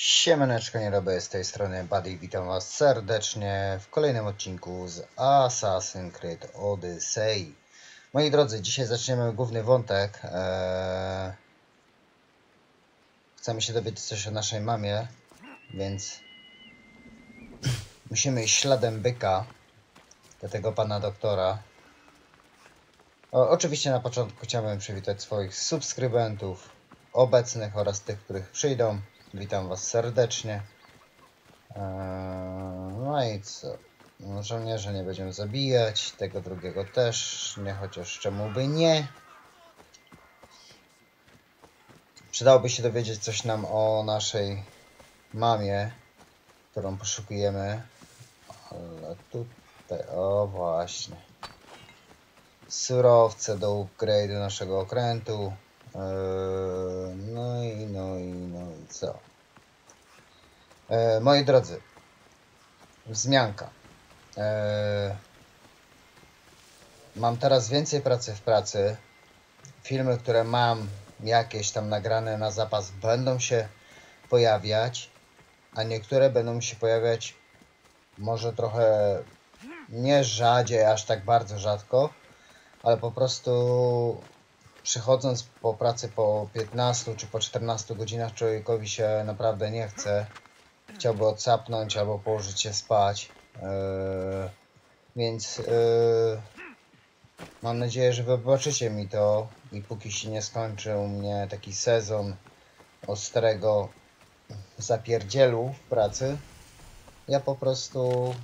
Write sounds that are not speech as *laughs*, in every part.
Siemaneczko, nie robię z tej strony Buddy, witam was serdecznie w kolejnym odcinku z Assassin's Creed Odyssey. Moi drodzy, dzisiaj zaczniemy główny wątek. Eee... Chcemy się dowiedzieć coś o naszej mamie, więc musimy iść śladem byka do tego pana doktora. O, oczywiście na początku chciałbym przywitać swoich subskrybentów obecnych oraz tych, których przyjdą. Witam Was serdecznie. Eee, no i co? Żołnierze nie będziemy zabijać, tego drugiego też, nie chociaż czemu by nie. Przydałoby się dowiedzieć coś nam o naszej mamie, którą poszukujemy. Ale tutaj, o właśnie. Surowce do upgrade'u naszego okrętu. Eee, no i, no i, no i co? Eee, moi drodzy, wzmianka. Eee, mam teraz więcej pracy w pracy. Filmy, które mam jakieś tam nagrane na zapas będą się pojawiać, a niektóre będą się pojawiać może trochę nie rzadziej, aż tak bardzo rzadko, ale po prostu przychodząc po pracy po 15 czy po 14 godzinach człowiekowi się naprawdę nie chce. Chciałby odsapnąć albo położyć się spać. Yy, więc yy, mam nadzieję, że wybaczycie mi to i póki się nie skończy u mnie taki sezon ostrego zapierdzielu w pracy, ja po prostu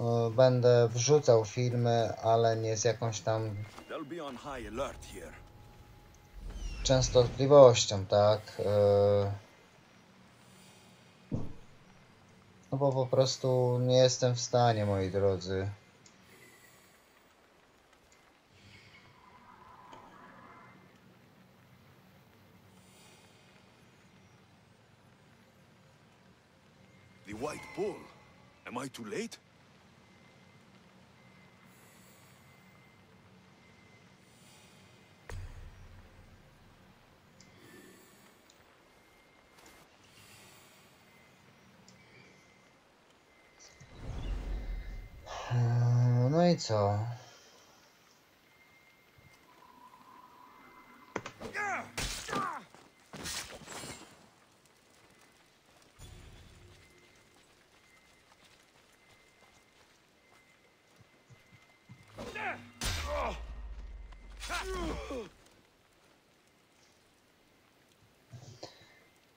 yy, będę wrzucał filmy, ale nie z jakąś tam częstotliwością, tak? Yy, No bo po prostu nie jestem w stanie, moi drodzy. The White Bull. Am I too late? No i co?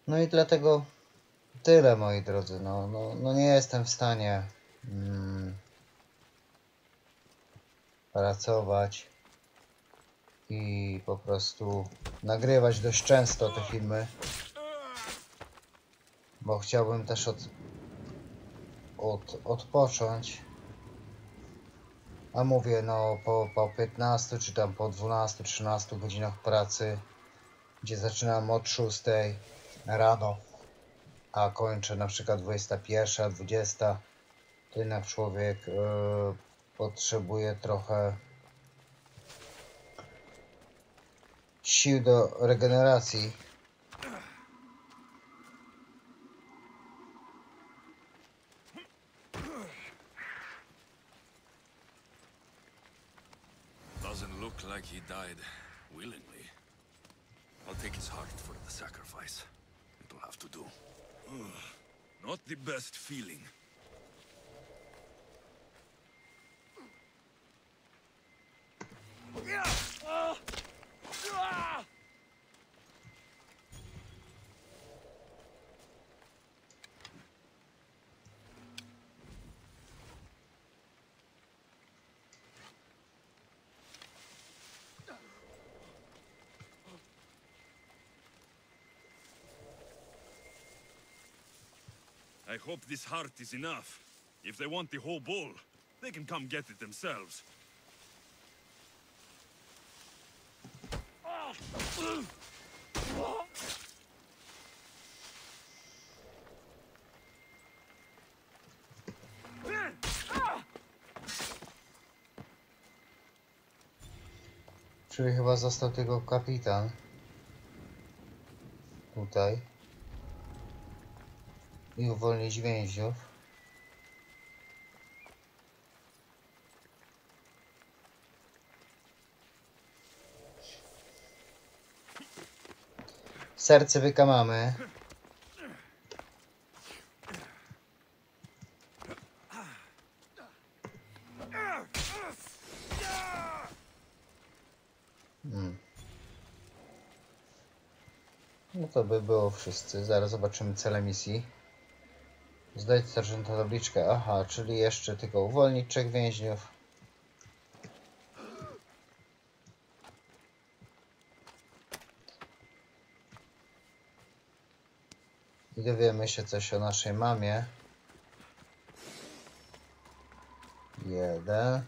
No i dlatego tyle, moi drodzy. No, no, no nie jestem w stanie mm, pracować i po prostu nagrywać dość często te filmy, bo chciałbym też od, od, odpocząć. A mówię, no po, po 15 czy tam po 12-13 godzinach pracy, gdzie zaczynam od 6 rano, a kończę na przykład 21, 20, to jednak człowiek e, potrzebuje trochę sił do regeneracji. Doesn't look like he died willingly. I'll take his heart for the sacrifice. It'll have to do. Not the best feeling. I hope this heart is enough. If they want the whole bull, they can come get it themselves. Czyli chyba został tylko kapitan. Tutaj. i uwolnić więźniów. Serce byka mamy. Hmm. No to by było wszyscy. Zaraz zobaczymy cele misji. Zdać serżanta tabliczkę. Aha, czyli jeszcze tylko uwolnić trzech więźniów. I dowiemy się coś o naszej mamie. Jeden.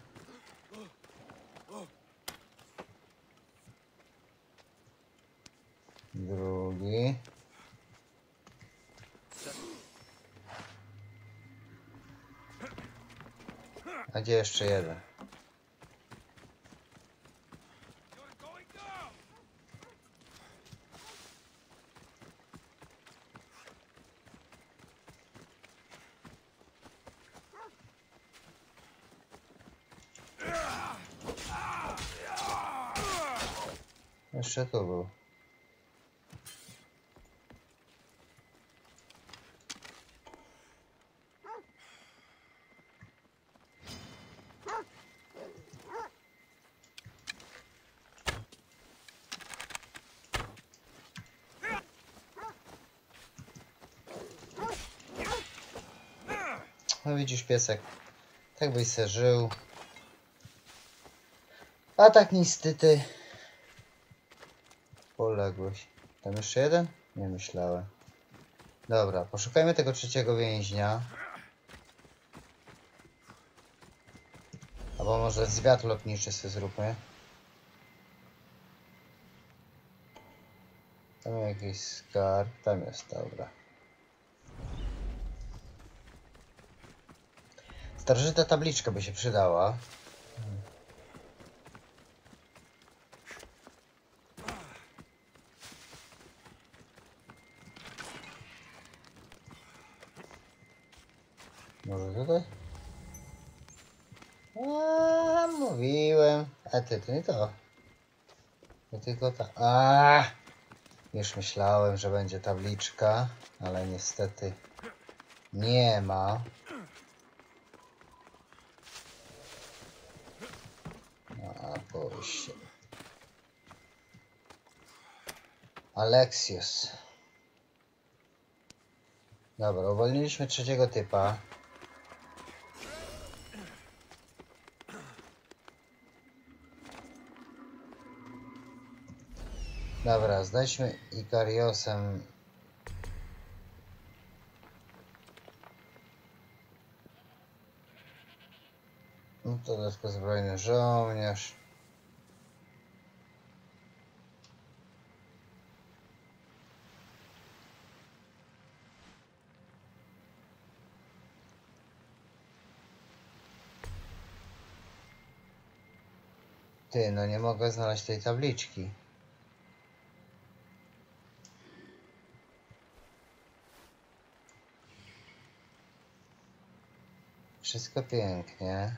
Drugi. A gdzie jeszcze jeden? Był. No widzisz piesek, tak byś se żył. A tak niestety Tam jeszcze jeden? Nie myślałem. Dobra, poszukajmy tego trzeciego więźnia. Albo może zwiat lotniczy sobie zróbmy. Tam jakiś skarb, tam jest, dobra. Starożytna tabliczka by się przydała. Może tutaj? A, mówiłem. A ty, to nie to. To tylko ta. A, już myślałem, że będzie tabliczka, ale niestety nie ma. A, się. Alexius. Dobra, uwolniliśmy trzeciego typa. Dobra, znajdźmy Ikariosem. No to lekkozbrojny żołnierz. Ty, no nie mogę znaleźć tej tabliczki. Wszystko pięknie.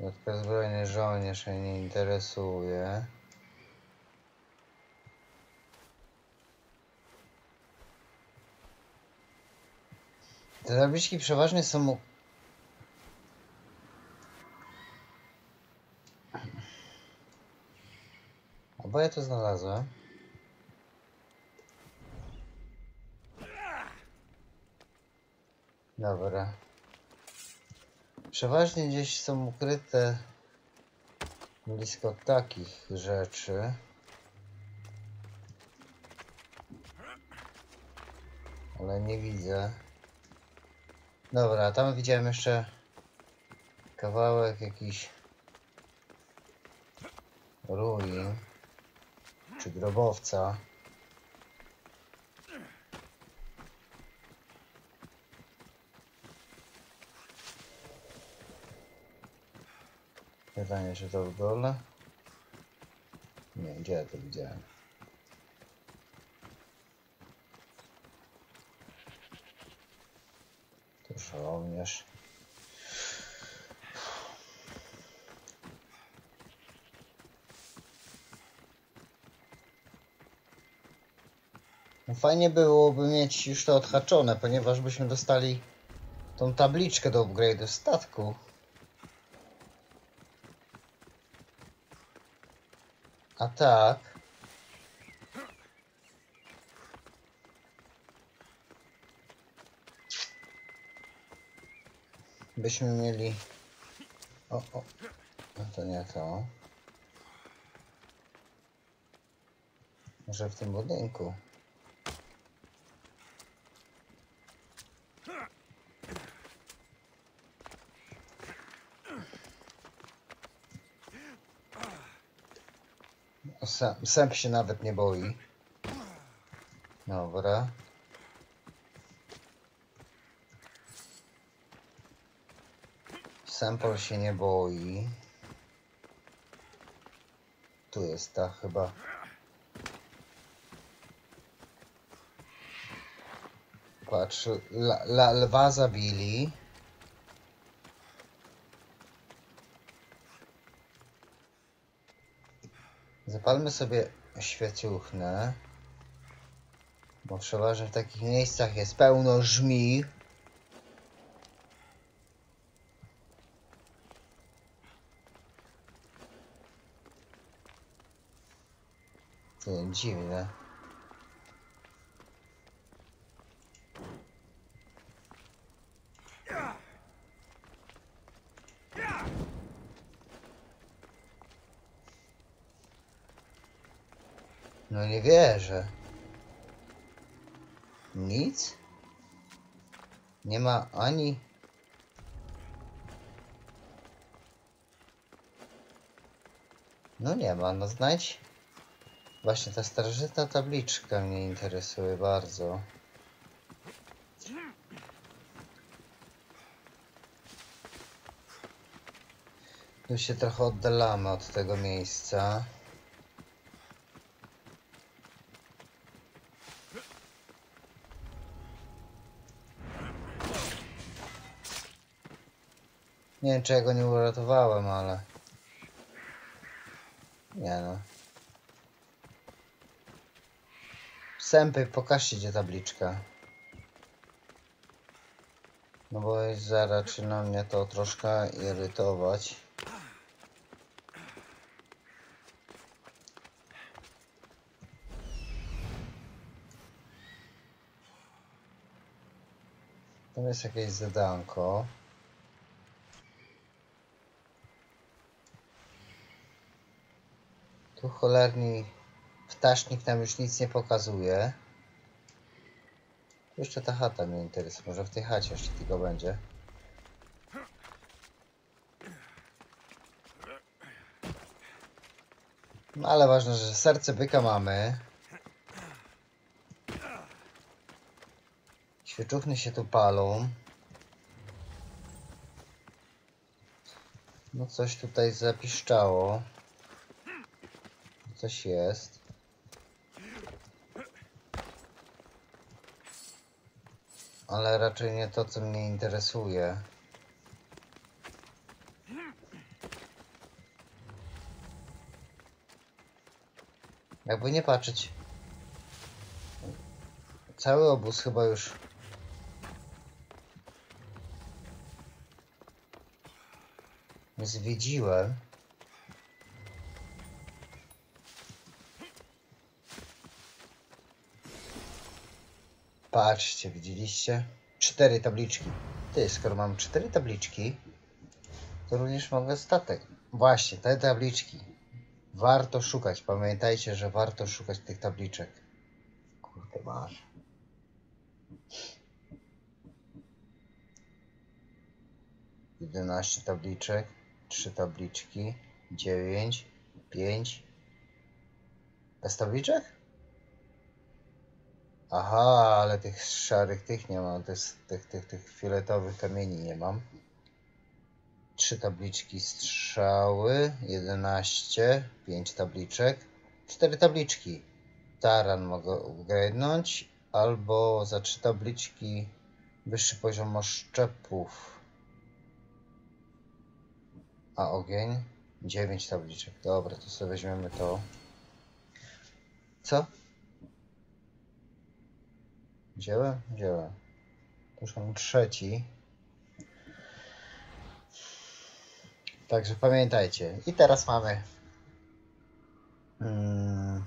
Lekkozbrojny żołnierz mnie nie interesuje. Te tabliczki przeważnie są ja to znalazłem. Dobra. Przeważnie gdzieś są ukryte blisko takich rzeczy. Ale nie widzę. Dobra, tam widziałem jeszcze kawałek jakiś ruin czy grobowca. Pytanie, czy to w dole? Nie, gdzie ja to widziałem? Tu żołnierz. Fajnie byłoby mieć już to odhaczone, ponieważ byśmy dostali tą tabliczkę do upgrade'u statku. A tak. Byśmy mieli. O, o. No to nie to. Może w tym budynku. Sęp się nawet nie boi. Dobra. Sempol się nie boi. Tu jest ta chyba. Patrz, la, la, lwa zabili. Zapalmy sobie świeciuchnę. Bo przeważnie w takich miejscach jest pełno żmi. Ty, dziwne. No nie wierzę. Nic? Nie ma ani... No nie ma, no znajdź. Właśnie ta starożytna tabliczka mnie interesuje bardzo. Tu się trochę oddalamy od tego miejsca. Nie wiem, czy ja go nie uratowałem, ale... Nie no. Sępy, pokażcie gdzie tabliczka. No bo zaczyna mnie to troszkę irytować. Tam jest jakieś zadanko. Tu cholerni ptasznik nam już nic nie pokazuje. Jeszcze ta chata mnie interesuje. Może w tej chacie jeszcze tylko będzie. No ale ważne, że serce byka mamy. Świeczówny się tu palą. No coś tutaj zapiszczało. Coś jest. Ale raczej nie to, co mnie interesuje. Jakby nie patrzeć. Cały obóz chyba już. Zwiedziłem. Patrzcie, widzieliście? Cztery tabliczki. Ty, skoro mam cztery tabliczki, to również mogę statek. Właśnie, te tabliczki. Warto szukać. Pamiętajcie, że warto szukać tych tabliczek. Kurde, masz. Jedenaście tabliczek, trzy tabliczki, dziewięć, pięć. Bez tabliczek? Aha, ale tych szarych tych nie mam, tych, tych, tych, tych fioletowych kamieni nie mam. Trzy tabliczki strzały, 11, 5 tabliczek, cztery tabliczki. Taran mogę upgrade'nąć, albo za trzy tabliczki wyższy poziom oszczepów. A ogień? 9 tabliczek. Dobra, to sobie weźmiemy to. Co? Wziąłem. To już mam trzeci. Także pamiętajcie. I teraz mamy mm,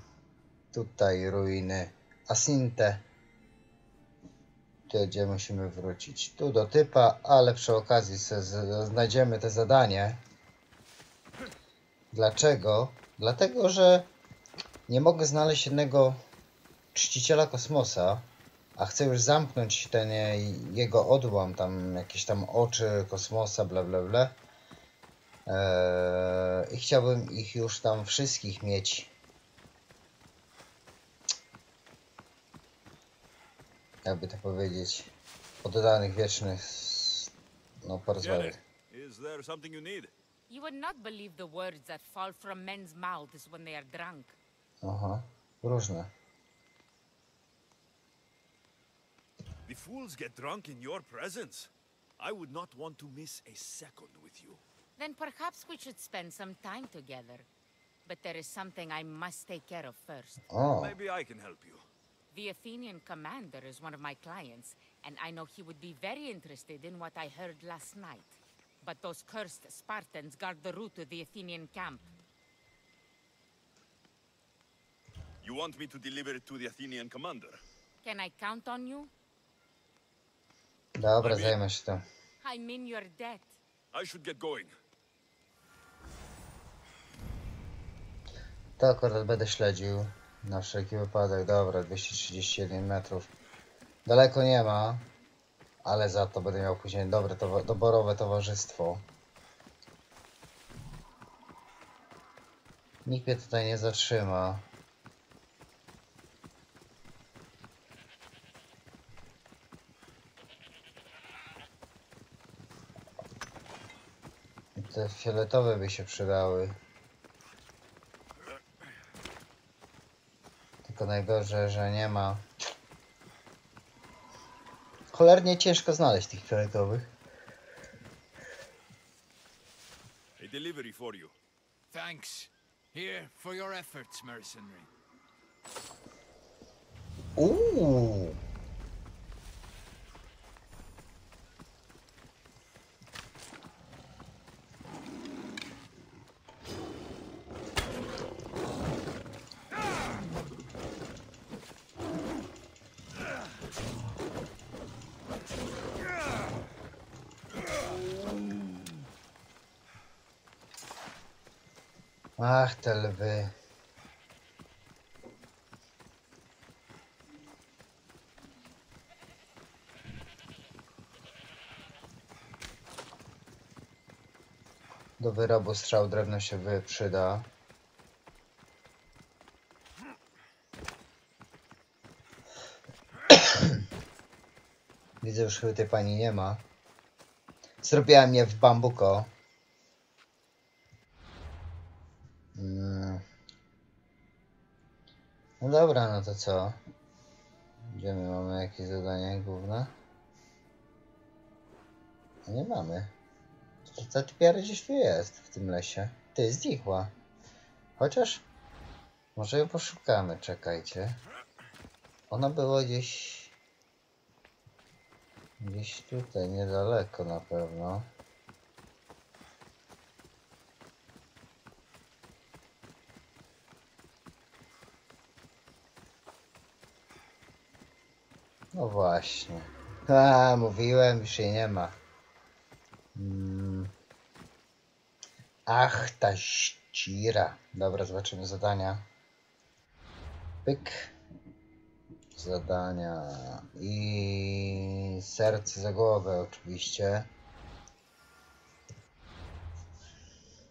tutaj ruiny Asinte. Tu gdzie musimy wrócić. Tu do typa, ale przy okazji znajdziemy te zadanie. Dlaczego? Dlatego, że nie mogę znaleźć jednego czciciela kosmosa, a chcę już zamknąć ten jego odłam, tam jakieś tam oczy kosmosa, bla bla bla. Eee, I chciałbym ich już tam wszystkich mieć. Jakby to powiedzieć, oddanych wiecznych, no porozmawiać. Janet, is there something you need? You would not believe the words that fall from men's mouths when they are drunk. Aha, różne. The fools get drunk in your presence. I would not want to miss a second with you. Then perhaps we should spend some time together. But there is something I must take care of first. O, Maybe I can help you. The Athenian commander is one of my clients, and I know he would be very interested in what I heard last night. But those cursed Spartans guard the route to the Athenian camp. You want me to deliver it to the Athenian commander? Can I count on you? Dobra, zajmę się tym. I'm in your debt. I should get going. To akurat będę śledził na wszelki wypadek. Dobra, 231 metrów. Daleko nie ma, ale za to będę miał później dobre towa- doborowe towarzystwo. Nikt mnie tutaj nie zatrzyma. Te fioletowe by się przydały. Tylko najgorzej, że nie ma. Cholernie ciężko znaleźć tych fioletowych. A delivery for you. Thanks. Here for your efforts, mercenary. Uuu. Ach, te lwy. Do wyrobu strzał drewno się wy przyda. Widzę, już chyba tej pani nie ma. Zrobiłem je w bambuko. No dobra, no to co? Gdzie my mamy jakieś zadanie główne? No nie mamy. Ta typiara gdzieś tu jest, w tym lesie. Ty, znikła. Chociaż... Może ją poszukamy, czekajcie. Ona była gdzieś... Gdzieś tutaj, niedaleko na pewno. No właśnie. A, mówiłem, już jej nie ma. Mm. Ach, ta ścira. Dobra, zobaczymy zadania. Pyk. Zadania. I serce za głowę oczywiście.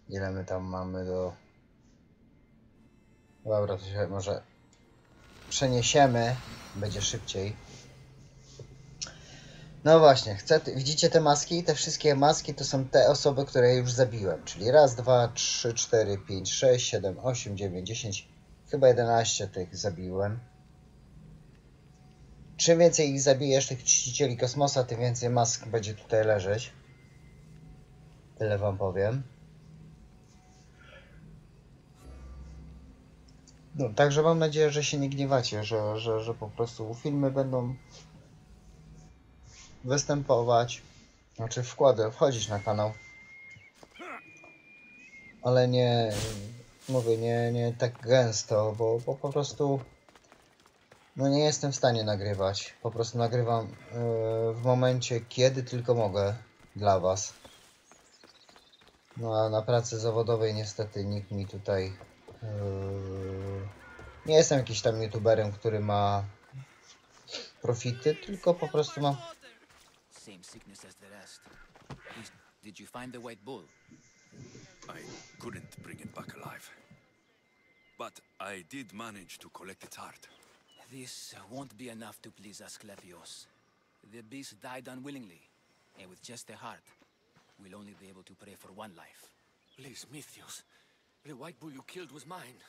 Ile my tam mamy do... Dobra, to się może przeniesiemy. Będzie szybciej. No właśnie, chcę, widzicie te maski? Te wszystkie maski to są te osoby, które już zabiłem. Czyli raz, dwa, trzy, cztery, pięć, sześć, siedem, osiem, dziewięć, dziesięć, chyba 11 tych zabiłem. Czym więcej ich zabijesz, tych czcicieli kosmosa, tym więcej mask będzie tutaj leżeć. Tyle wam powiem. No, także mam nadzieję, że się nie gniewacie, że, że, że po prostu filmy będą występować, znaczy wkłady, wchodzić na kanał. Ale nie, mówię, nie, nie tak gęsto, bo, bo po prostu no nie jestem w stanie nagrywać. Po prostu nagrywam yy, w momencie, kiedy tylko mogę dla Was. No a na pracy zawodowej niestety nikt mi tutaj... Yy, nie jestem jakiś tam youtuberem, który ma profity, tylko po prostu mam... Same sickness as the rest. Is- Did you find the white bull? I couldn't bring it back alive. But I did manage to collect its heart. This won't be enough to please Asclepios. The beast died unwillingly, and with just a heart, we'll only be able to pray for one life. Please, Mythios. The white bull you killed was mine.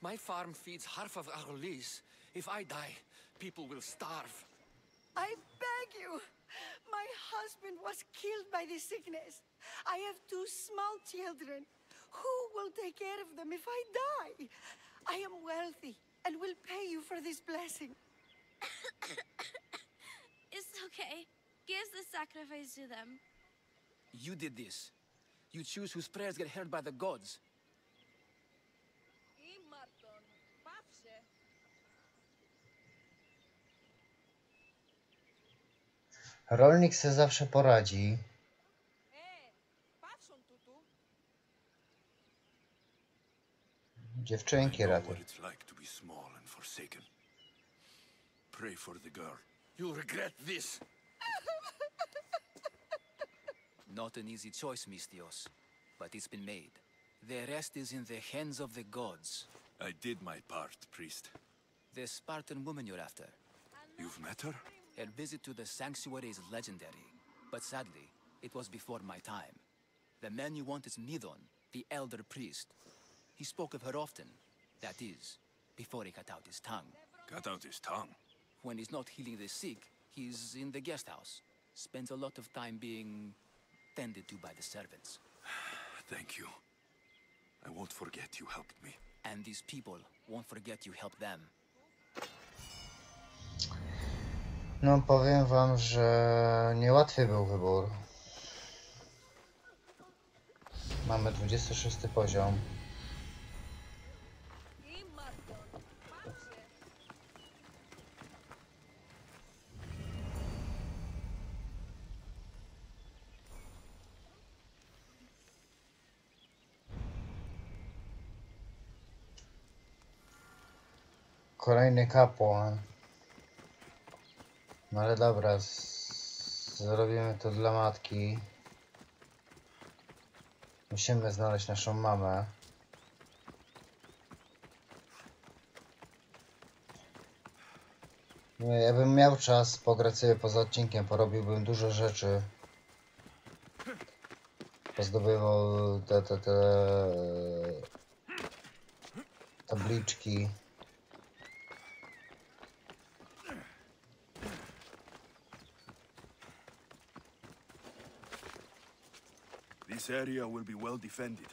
My farm feeds half of Arolis. If I die, people will starve. I beg you. My husband was killed by this sickness. I have two small children. Who will take care of them if I die? I am wealthy and will pay you for this blessing. *coughs* It's okay. Give the sacrifice to them. You did this. You choose whose prayers get heard by the gods. Rolnik se zawsze poradzi. Dziewczynki ratuj. what it's like to be small and forsaken. Pray for the girl. You'll regret this. Not an easy choice, Mystios, but it's been made. The rest is in the hands of the gods. I did my part, priest. The Spartan woman you're after. You've met her? Her visit to the sanctuary is legendary, but sadly, it was before my time. The man you want is Nidon, the elder priest. He spoke of her often. That is, before he cut out his tongue. Cut out his tongue. When he's not healing the sick, he's in the guest house. Spends a lot of time being tended to by the servants. *sighs* Thank you. I won't forget you helped me. And these people won't forget you helped them. No powiem wam, że niełatwy był wybór. Mamy 26 poziom. Kolejny kapłan. No ale dobra, zrobimy to dla matki. Musimy znaleźć naszą mamę. Nie, ja bym miał czas pograć sobie poza odcinkiem, porobiłbym dużo rzeczy. Pozdobywał te, te, te tabliczki. Area will be well defended.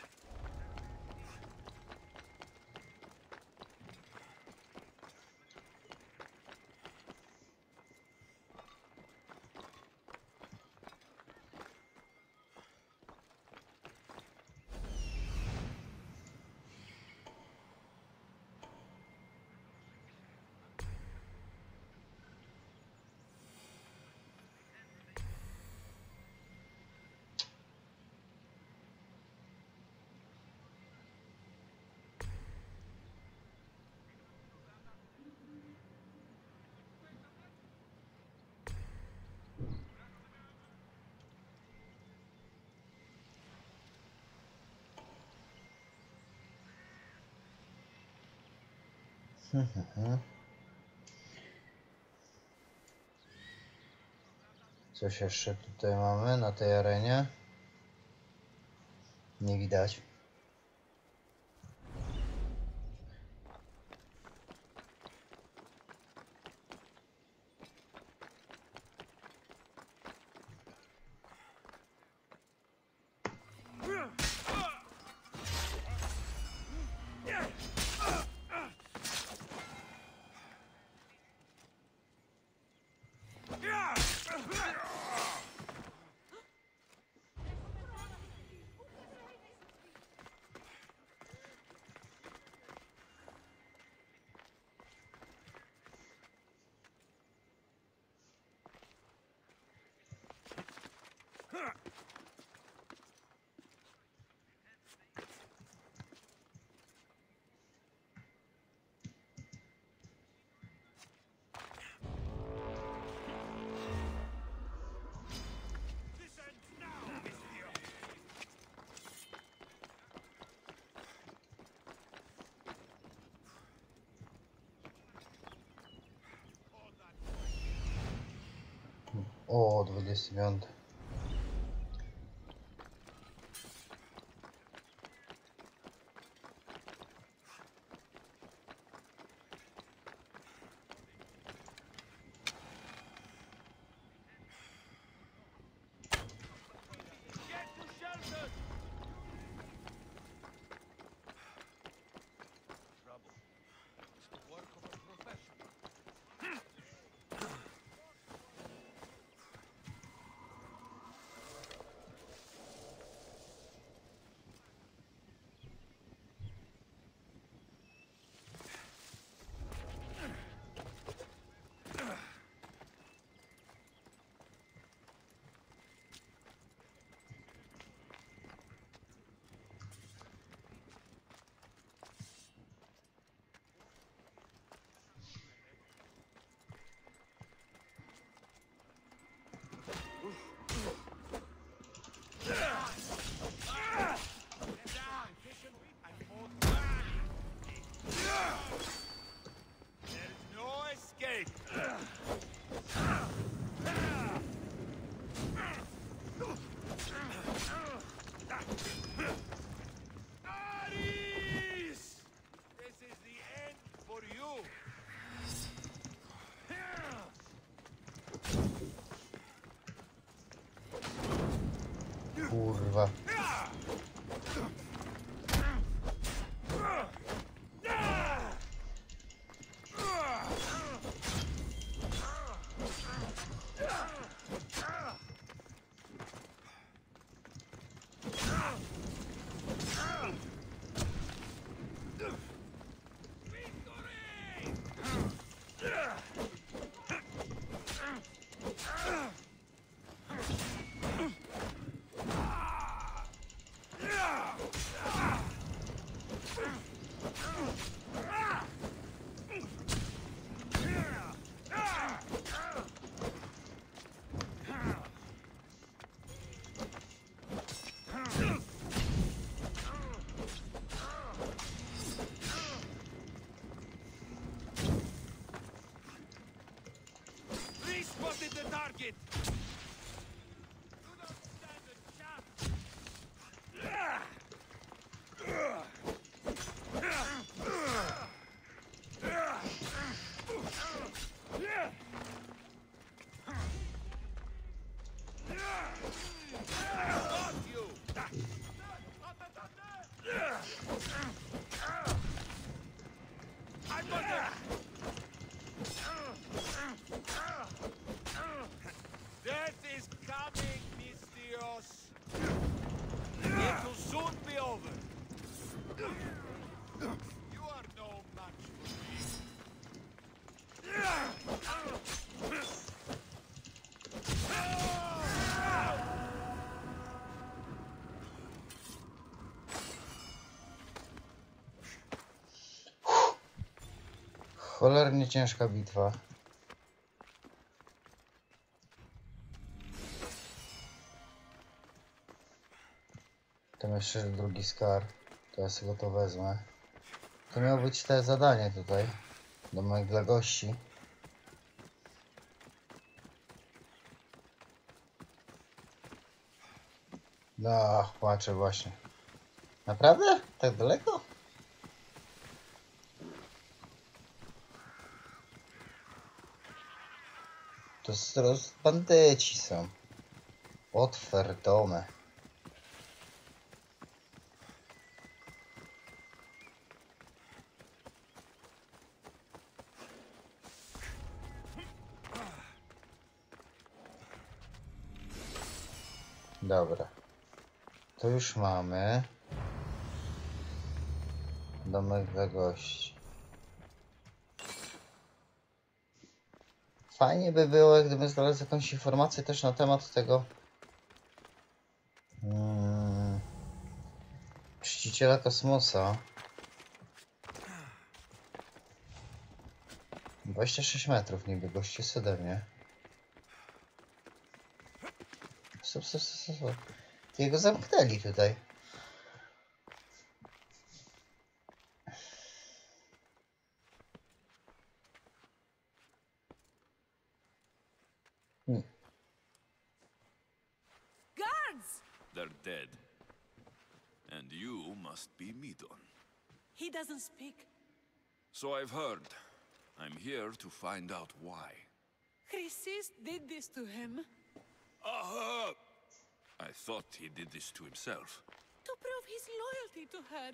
Coś jeszcze tutaj mamy na tej arenie? Nie widać. O, 25. Aris! This is the end for you. Kurwa. Ugh! Ugh! Cholernie ciężka bitwa. Ten jeszcze drugi skar. To ja sobie to wezmę. To miało być te zadanie tutaj. Do moich dla gości. No, płaczę właśnie. Naprawdę? Tak daleko? To stros bandyci są. Otwerdome. Dobra. To już mamy. Domek dla gości. Fajnie by było, gdyby znaleźć jakąś informację też na temat tego mm, czciciela kosmosa. 26 metrów niby gości jest ode mnie. Stop, stop, stop, stop. Jego zamknęli tutaj. Speak. So I've heard. I'm here to find out why. Chrysis did this to him Aha! I thought he did this to himself. to prove his loyalty to her.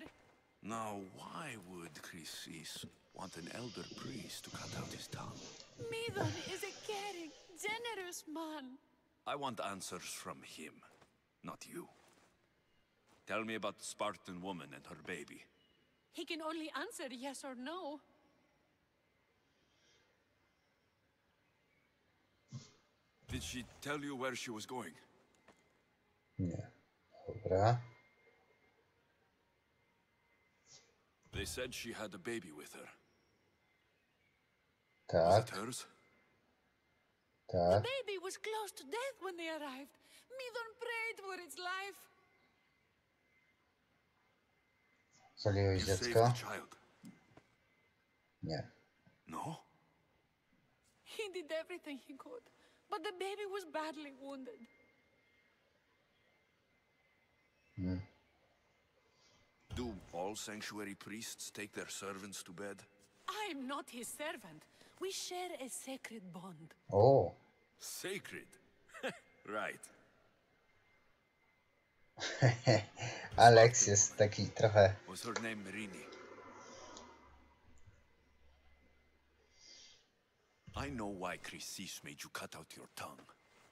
Now, why would Chrysis want an elder priest to cut out his tongue? Midon is a caring, generous man. I want answers from him, not you. Tell me about the Spartan woman and her baby. He can only answer yes or no. Did she tell you where she was going? Nie. Dobra. They said she had a baby with her. Was it hers? The baby was close to death when they arrived. Midon prayed for its life. Zaliłeś You saved dziecko? the child. Nie. No? He did everything he could, but the baby was badly wounded. Hmm. Do all sanctuary priests take their servants to bed? I am not his servant. We share a sacred bond. Oh. Sacred. *laughs* right. *laughs* Alex jest taki trochę... Was her name Merini? I know why Chrysis made you cut out your tongue.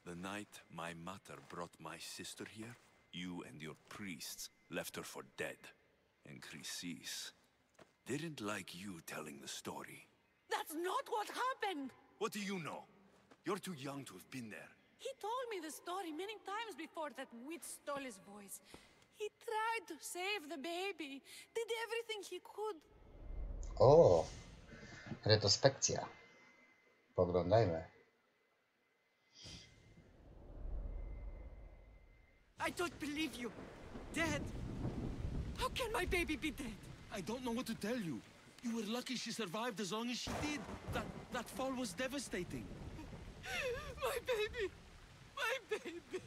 The night my mother brought my sister here, you and your priests left her for dead. And Chrysis didn't like you telling the story. That's not what happened. What do you know? You're too young to have been there. He told me the story many times before that witch stole his voice. He tried to save the baby, did everything he could. O! Retrospekcja. Poglądajmy. I don't believe you. Dead. How can my baby be dead? I don't know what to tell you. You were lucky she survived as long as she did. That that fall was devastating. My baby. My baby.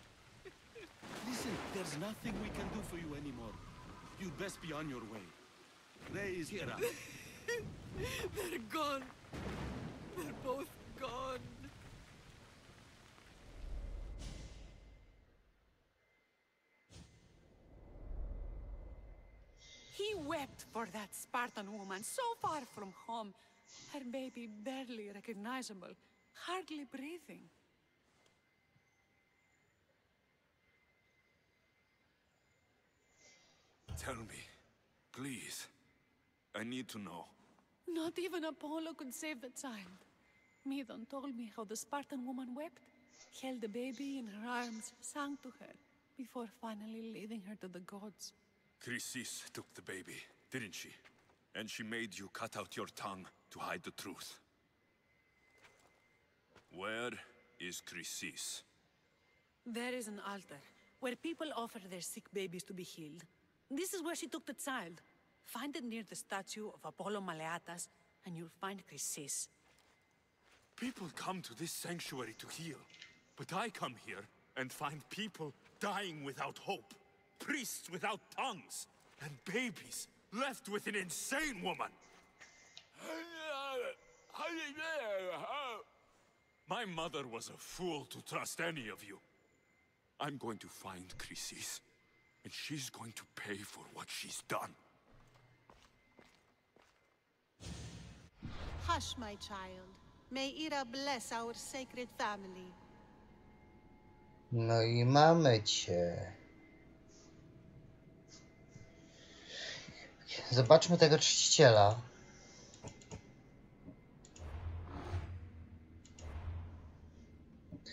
Listen, there's nothing we can do for you anymore. You'd best be on your way. Raise Hera. *laughs* They're gone. They're both gone. He wept for that Spartan woman so far from home. Her baby barely recognizable, hardly breathing. Tell me, please. I need to know. Not even Apollo could save the child. Midon told me how the Spartan woman wept, held the baby in her arms, sang to her, before finally leading her to the gods. Chrysis took the baby, didn't she? And she made you cut out your tongue to hide the truth. Where is Chrysis? There is an altar where people offer their sick babies to be healed. This is where she took the child. Find it near the statue of Apollo Maleatas, and you'll find Chrysis. People come to this sanctuary to heal, but I come here and find people dying without hope. priests without tongues, and babies left with an insane woman. My mother was a fool to trust any of you. I'm going to find Chrysis, and she's going to pay for what she's done. Hush, my child. May Ira bless our sacred family. No i mamy cię. Zobaczmy tego czciciela.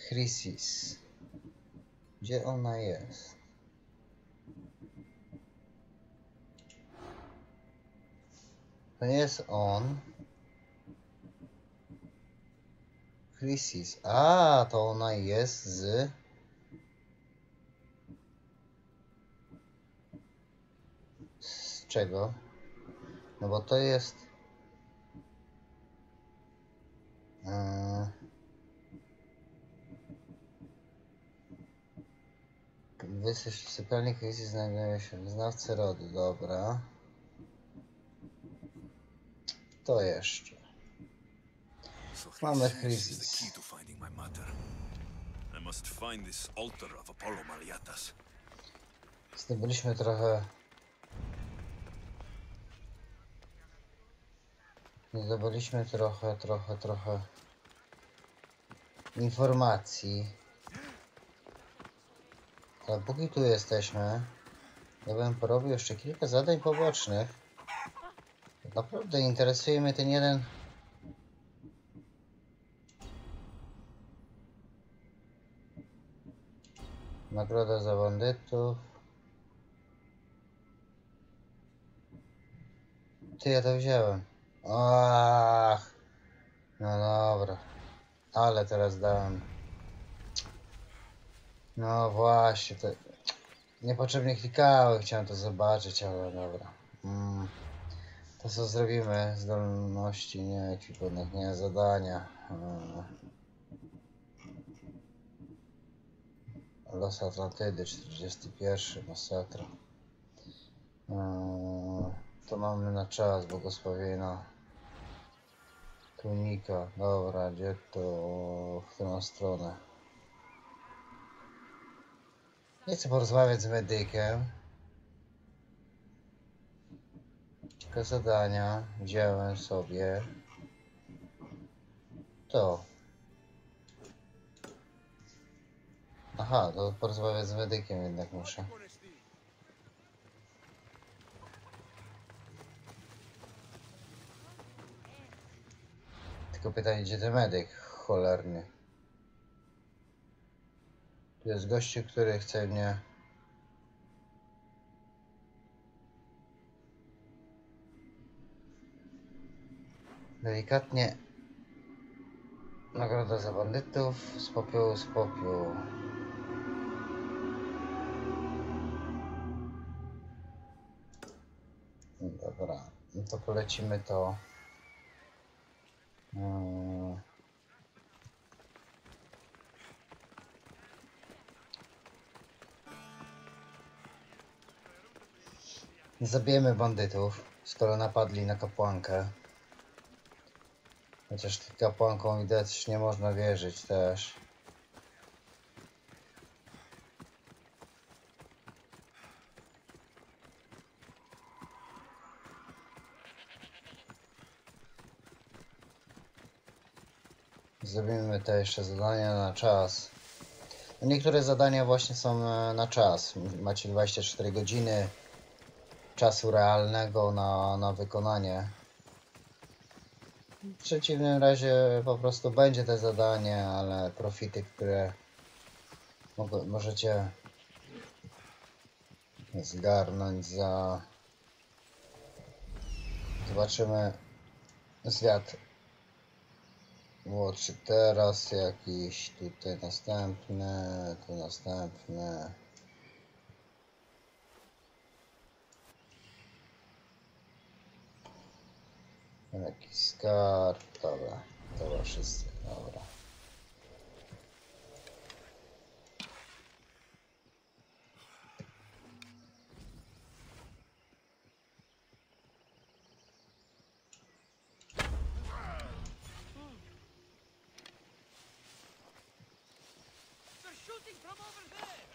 Chrysis. Gdzie ona jest? To jest on. Chrysis. A, to ona jest z... Z czego? No bo to jest... Eee... W sypialni Chrysis znajduje się znawcy rodu, dobra. To jeszcze. So Mamy Chrysis is the Chrysis. key to finding my mother. I must find this altar of Apollo Maliatas. Zdobyliśmy trochę. Zdobyliśmy trochę, trochę, trochę informacji. Ale póki tu jesteśmy, ja bym porobił jeszcze kilka zadań pobocznych. Naprawdę interesuje mnie ten jeden. Nagroda za bandytów. Ty, ja to wziąłem. Ach. No dobra. Ale teraz dałem. No właśnie, to... Niepotrzebnie klikałem, chciałem to zobaczyć, ale dobra. Mm. To co zrobimy? Zdolności, nie ekwipunek, nie zadania. Mm. Los Atlantydy, 41, masakra. Mm. To mamy na czas, błogosławiena tunika. Dobra, gdzie to? W którą stronę? Nie chcę porozmawiać z medykiem. Tylko zadania wziąłem sobie. To. Aha, to porozmawiać z medykiem jednak muszę. Tylko pytanie, gdzie ten medyk cholerny? Tu jest gościu, który chce mnie... Delikatnie... Nagroda za bandytów, z popiołu, z popiołu. Dobra, no to polecimy to. Mm. Zabijemy bandytów, skoro napadli na kapłankę. Chociaż tej kapłanką widać nie można wierzyć też. Zrobimy te jeszcze zadania na czas. Niektóre zadania właśnie są e, na czas. Macie 24 godziny czasu realnego na, na wykonanie. W przeciwnym razie po prostu będzie te zadanie, ale profity, które możecie zgarnąć za... Zobaczymy zwiat Młodszy teraz jakiś, tutaj następne, tu następne. Mam jakiś skarb. Dobra, dobra, wszyscy, dobra. They're shooting from over there!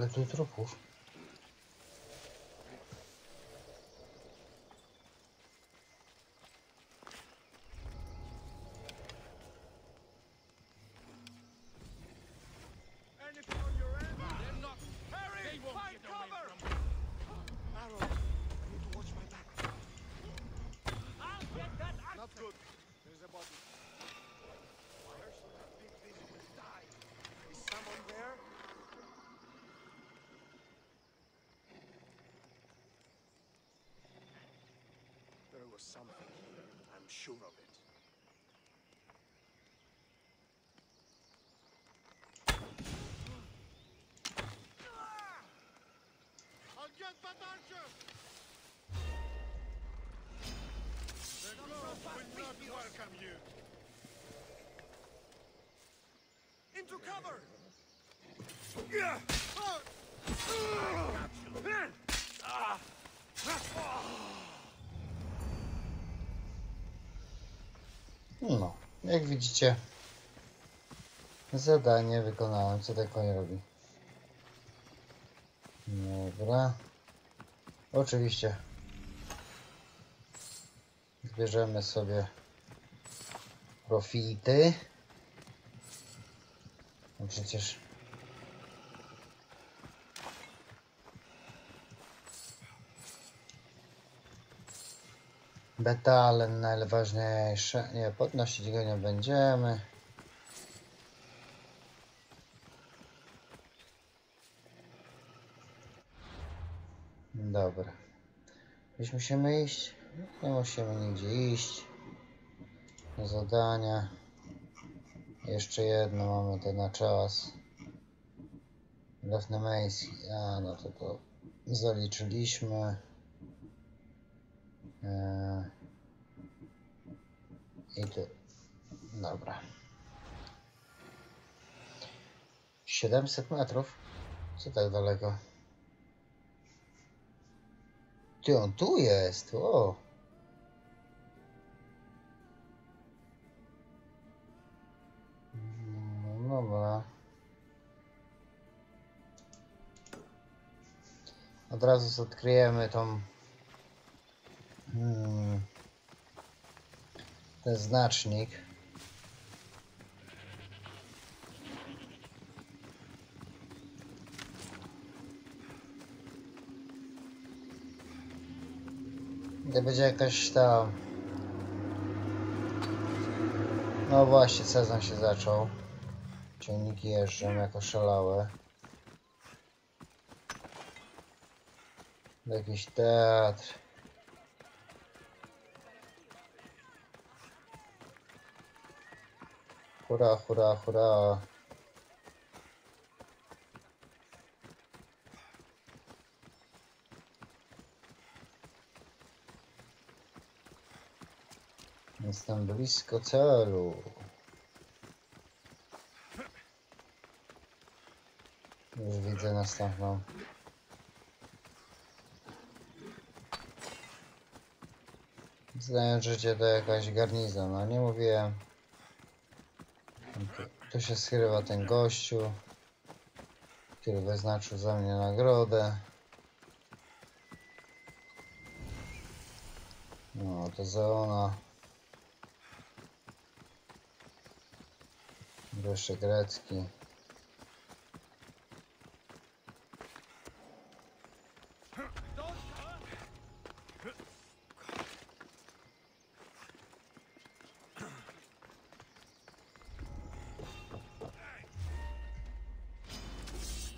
Ale tu trupów. That archer! The ghost will not welcome you! Into cover! No, jak widzicie, zadanie wykonałem. Co ten koń robi? Dobra. Oczywiście zbierzemy sobie profity. No przecież Betalen najważniejsze. Nie, podnosić go nie będziemy. Dobra. Gdzieś musimy iść? Nie musimy nigdzie iść. Zadania. Jeszcze jedno mamy to na czas. Dafne Mace. A, no to to zaliczyliśmy. Eee, I tu. Dobra. 700 metrów? Co tak daleko? Ty, on tu jest! O! No dobra. Od razu odkryjemy tą Hmm. Ten znacznik. Gdy będzie jakaś ta... No właśnie, sezon się zaczął. Ciągniki jeżdżą jako szalałe. Jakiś teatr. Hurra, hurra, hurra. Jestem blisko celu. Już widzę następną. Zdaję życie to jakaś garnizon, no nie mówiłem. Tu, się skrywa ten gościu, który wyznaczył za mnie nagrodę. No, to Zeona. Jeszcze grecki.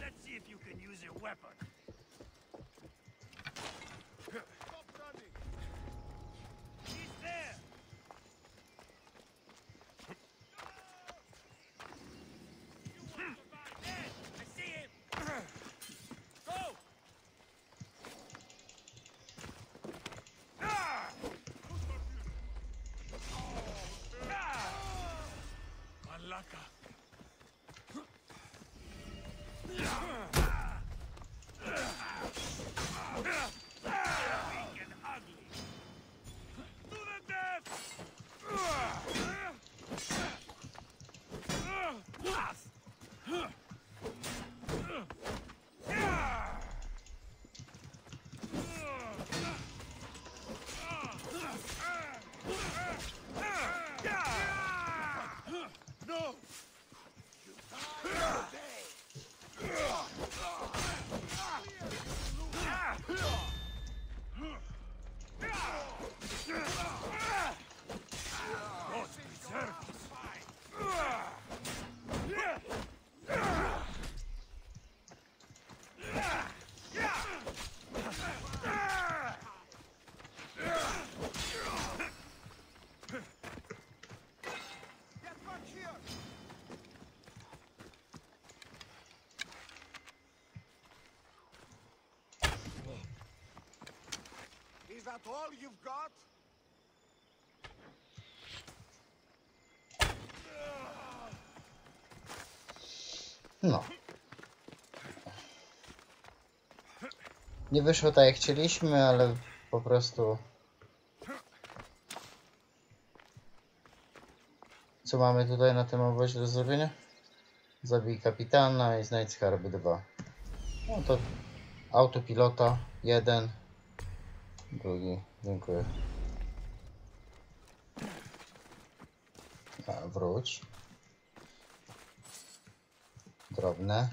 Let's see if you can use your weapon. Stop running. He's there. There, I see him. Go. Ah! Ah! Malaka. No! You die today! Get back here! Is that all you've got? No. Nie wyszło tak jak chcieliśmy, ale po prostu... Co mamy tutaj na tym obozie do zrobienia? Zabij kapitana i znajdź skarby 2. No to autopilota 1. Drugi, dziękuję. A, wróć. Drobne.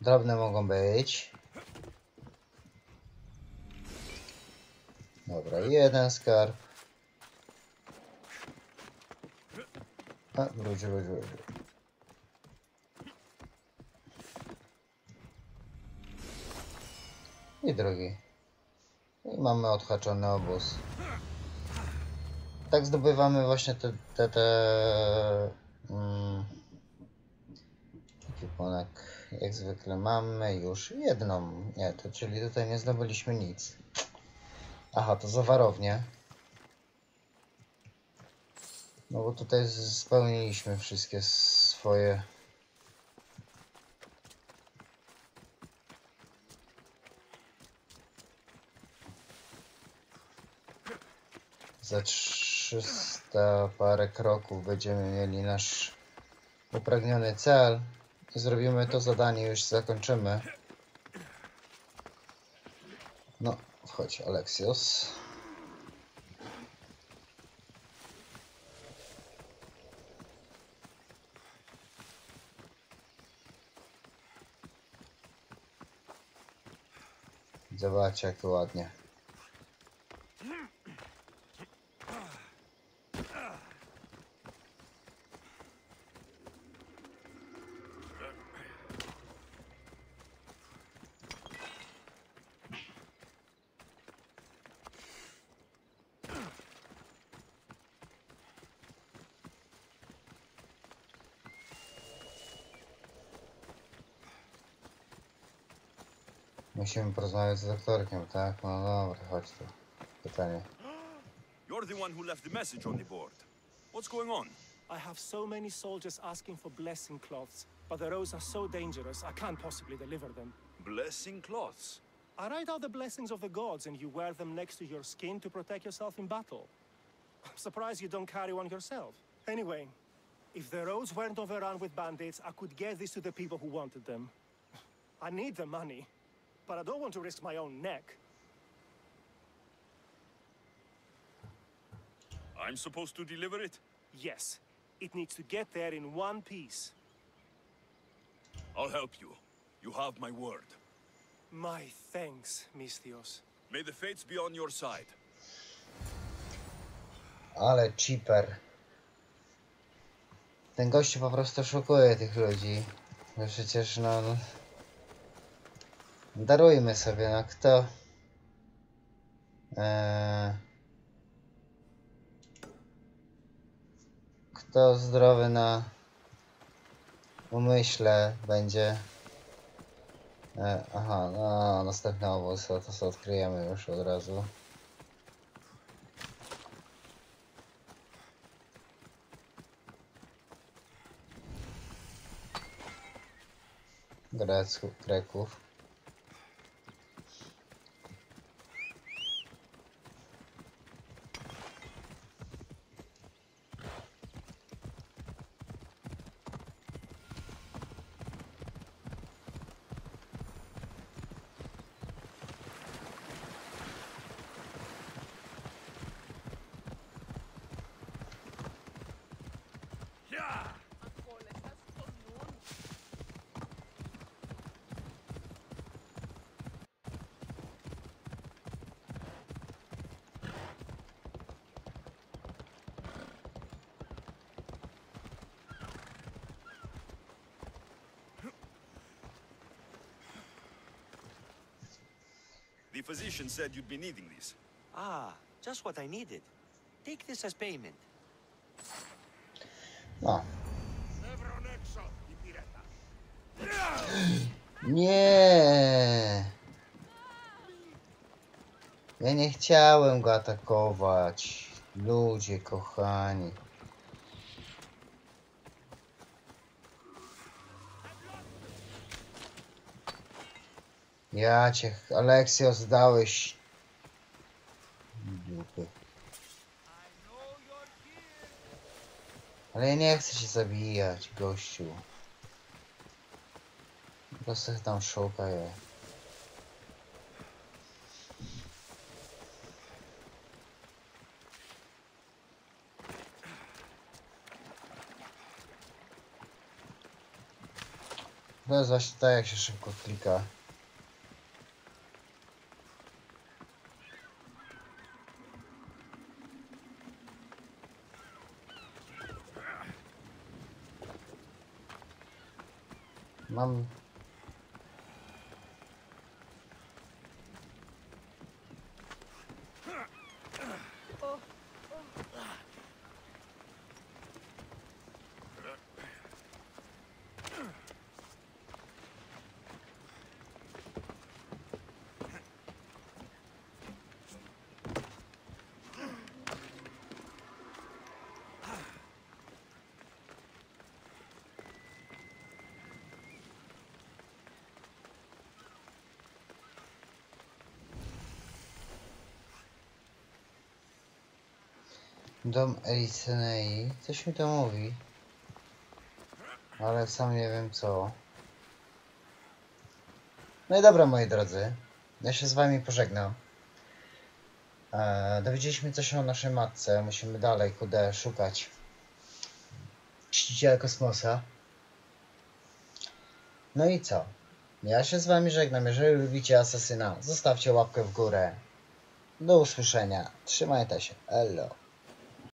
Drobne mogą być. Dobra, jeden skarb. A, wróć, wróć, wróć. I drugi. I mamy odhaczony obóz. Tak zdobywamy właśnie te, te, te mm, jak zwykle mamy już jedną. Nie, to czyli tutaj nie zdobyliśmy nic. Aha, to za warownię. No bo tutaj spełniliśmy wszystkie swoje. Za 300 parę kroków będziemy mieli nasz upragniony cel. Zrobimy to zadanie, już zakończymy. No, wchodź Alexios. Zobaczcie jak to ładnie. Musimy porozmawiać z doktorkiem, tak? No dobra, chodź tu. Pytanie. You're the one who left the message on the board. What's going on? I have so many soldiers asking for blessing cloths, but the roads are so dangerous I can't possibly deliver them. Blessing cloths. I write out the blessings of the gods and you wear them next to your skin to protect yourself in battle. I'm surprised you don't carry one yourself. Anyway, if the roads weren't overrun with bandits, I could get these to the people who wanted them. I need the money, but I don't want to risk my own neck. I'm supposed to deliver it? Yes, it needs to get there in one piece. I'll help you. You have my word. My thanks, Misthios. May the fates be on your side. Ale cheaper. Ten gościu po prostu oszukuje tych ludzi. Bo przecież no... darujmy sobie, no kto... Eee, kto zdrowy na umyśle będzie... E, aha, no następny obóz, to odkryjemy już od razu. Greków. Physician said you'd be needing these. Ah, just what I needed. Take this as payment. No. Nie. Ja nie chciałem go atakować. Ludzie kochani. Ja cię, Aleksios, dałeś. Dupy. Ale ja nie chcę cię zabijać, gościu. Po prostu tam szukaj. To jest właśnie tak, jak się szybko klika. Mam Dom Elicenei. Coś mi to mówi. Ale sam nie wiem co. No i dobra moi drodzy. Ja się z wami pożegnam. Eee, dowiedzieliśmy coś o naszej matce. Musimy dalej kudę szukać. Czciciela kosmosa. No i co? Ja się z wami żegnam. Jeżeli lubicie Asasyna, zostawcie łapkę w górę. Do usłyszenia. Trzymajcie się. Elo.